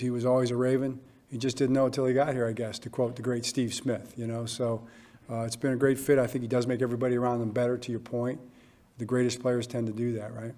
he was always a Raven. He just didn't know until he got here, I guess, to quote the great Steve Smith, you know? So uh, it's been a great fit. I think he does make everybody around him better, to your point. The greatest players tend to do that, right?